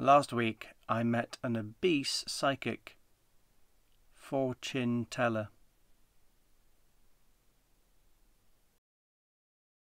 Last week I met an obese psychic, fortune teller.